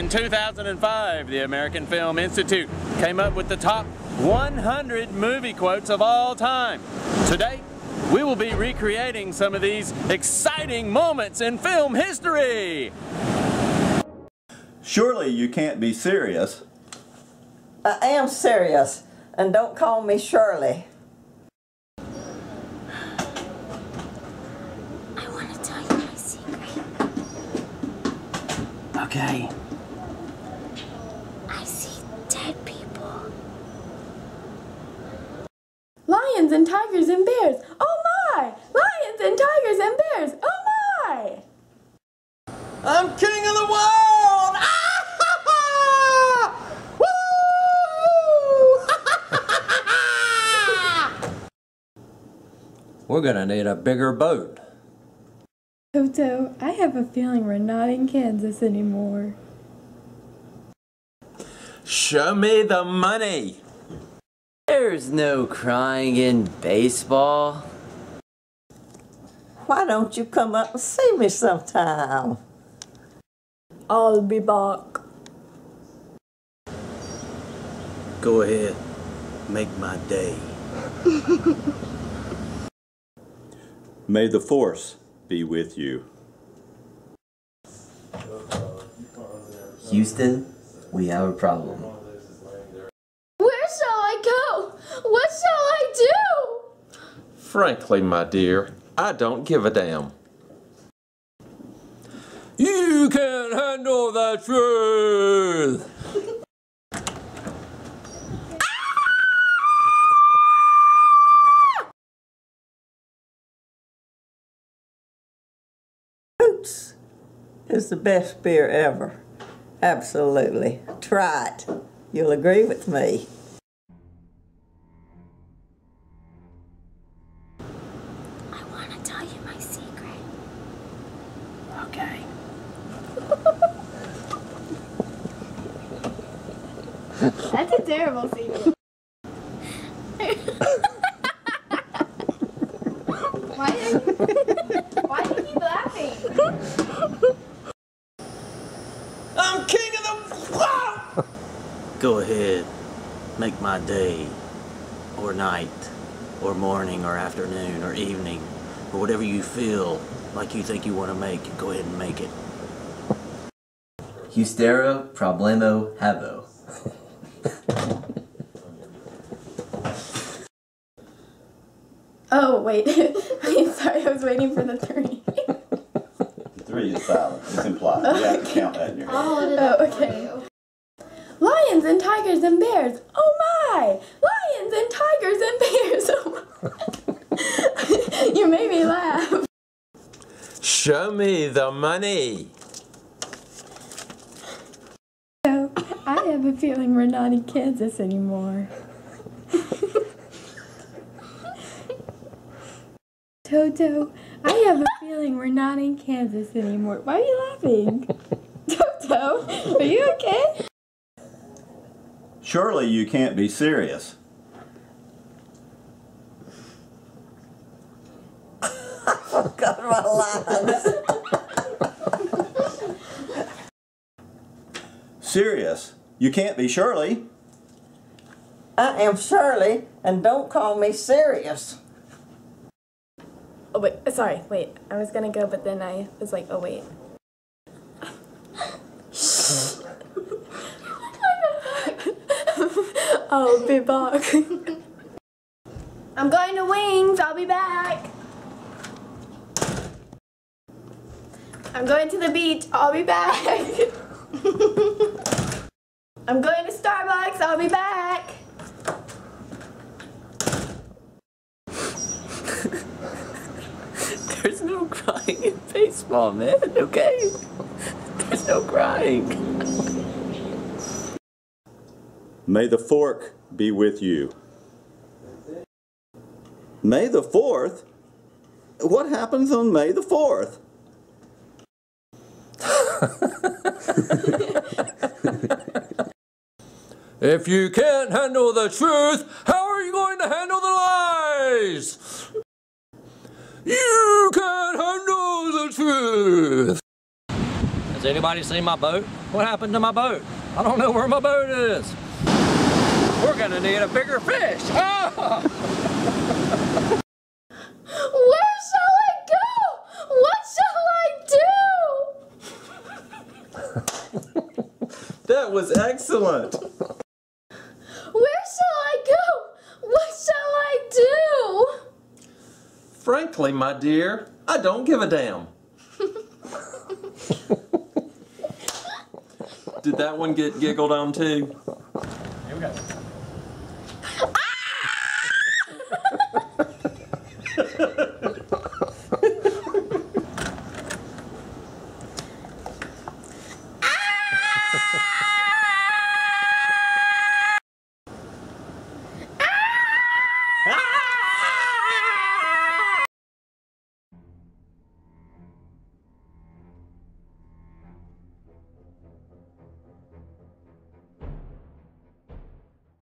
In 2005, the American Film Institute came up with the top 100 movie quotes of all time. Today, we will be recreating some of these exciting moments in film history. Surely you can't be serious. I am serious, and don't call me Shirley. I want to tell you my secret. Okay. I see dead people. Lions and tigers and bears. Oh my! Lions and tigers and bears. Oh my! I'm king of the world! Ah! Woo! We're gonna need a bigger boat. Toto, I have a feeling we're not in Kansas anymore. Show me the money. There's no crying in baseball. Why don't you come up and see me sometime? I'll be back. Go ahead. Make my day. May the force be with you. Houston, we have a problem. Where shall I go? What shall I do? Frankly, my dear, I don't give a damn. You can't handle the truth. Boots is the best beer ever. Absolutely. Try it. You'll agree with me. Okay. That's a terrible secret. why, did, why do you keep laughing? I'm king of the! Go ahead. Make my day. Or night. Or morning or afternoon or evening. Or whatever you feel like you think you want to make. Go ahead and make it. Hustero problemo havo. Oh, wait. I'm sorry, I was waiting for the three. the Three is silent. It's implied. You have to count that in your head. Oh, okay. Lions and tigers and bears. Oh my! Lions and tigers and bears. Oh my. you made me laugh. Show me the money. So, I have a feeling we're not in Kansas anymore. Toto, I have a feeling we're not in Kansas anymore. Why are you laughing? Toto, are you okay? Surely you can't be serious. Got my lines. Serious? You can't be Shirley. I am Shirley, and don't call me serious. Oh wait, uh, sorry, wait. I was gonna go, but then I was like, oh wait. I'll be back. I'm going to Wings. I'll be back. I'm going to the beach. I'll be back. I'm going to Starbucks. I'll be back. There's no crying in baseball, man, okay? There's no crying. May the fork be with you. May the 4th? What happens on May the 4th? If you can't handle the truth, how are you going to handle the lies? You can't handle the truth. Has anybody seen my boat? What happened to my boat? I don't know where my boat is. We're gonna need a bigger fish. Ah! Where shall I go? What shall I do? That was excellent. Where shall I go? What shall I do? Frankly, my dear, I don't give a damn. Did that one get giggled on too? Here we go.